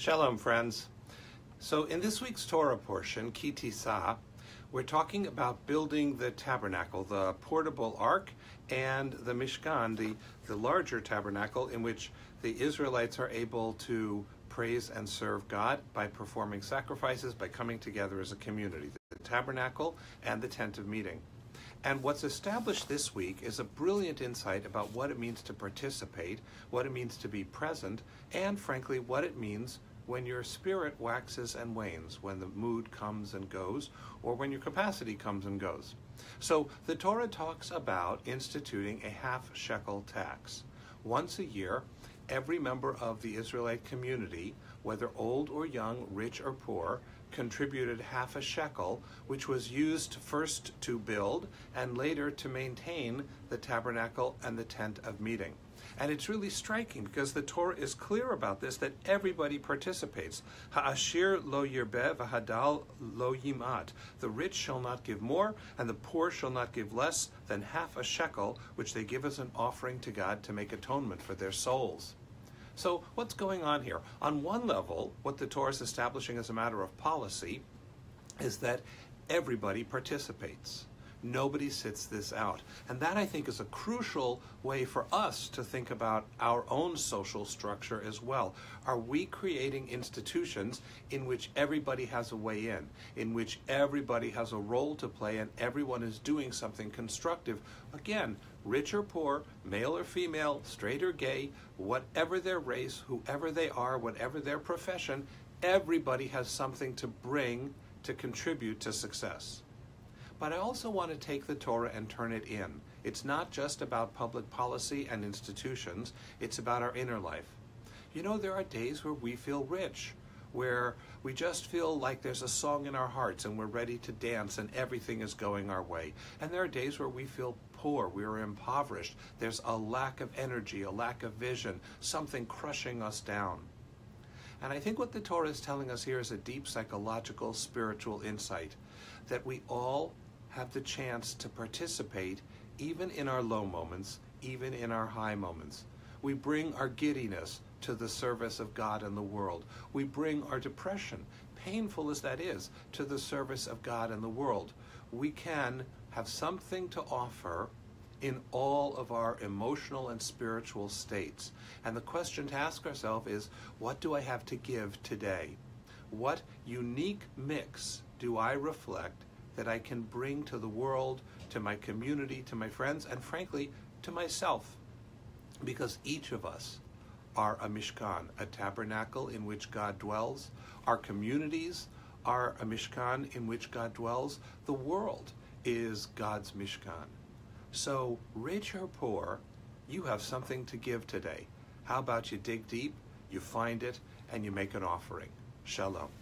Shalom, friends. So, in this week's Torah portion, Ki Tisa, we're talking about building the tabernacle, the portable ark, and the Mishkan, the, the larger tabernacle in which the Israelites are able to praise and serve God by performing sacrifices, by coming together as a community, the tabernacle and the tent of meeting. And what's established this week is a brilliant insight about what it means to participate, what it means to be present, and frankly, what it means when your spirit waxes and wanes, when the mood comes and goes, or when your capacity comes and goes. So the Torah talks about instituting a half shekel tax. Once a year, every member of the Israelite community, whether old or young, rich or poor, contributed half a shekel, which was used first to build and later to maintain the tabernacle and the tent of meeting. And it's really striking because the Torah is clear about this that everybody participates. Ha'ashir lo yirbe v'hadal lo yimat. The rich shall not give more, and the poor shall not give less than half a shekel, which they give as an offering to God to make atonement for their souls. So, what's going on here? On one level, what the Torah is establishing as a matter of policy is that everybody participates. Nobody sits this out. And that, I think, is a crucial way for us to think about our own social structure as well. Are we creating institutions in which everybody has a way in, in which everybody has a role to play, and everyone is doing something constructive? Again, rich or poor, male or female, straight or gay, whatever their race, whoever they are, whatever their profession, everybody has something to bring to contribute to success. But I also want to take the Torah and turn it in. It's not just about public policy and institutions, it's about our inner life. You know, there are days where we feel rich, where we just feel like there's a song in our hearts and we're ready to dance and everything is going our way. And there are days where we feel poor, we are impoverished, there's a lack of energy, a lack of vision, something crushing us down. And I think what the Torah is telling us here is a deep psychological, spiritual insight that we all have the chance to participate even in our low moments, even in our high moments. We bring our giddiness to the service of God and the world. We bring our depression, painful as that is, to the service of God and the world. We can have something to offer in all of our emotional and spiritual states. And the question to ask ourselves is what do I have to give today? What unique mix do I reflect that I can bring to the world, to my community, to my friends, and frankly, to myself. Because each of us are a Mishkan, a tabernacle in which God dwells. Our communities are a Mishkan in which God dwells. The world is God's Mishkan. So, rich or poor, you have something to give today. How about you dig deep, you find it, and you make an offering? Shalom.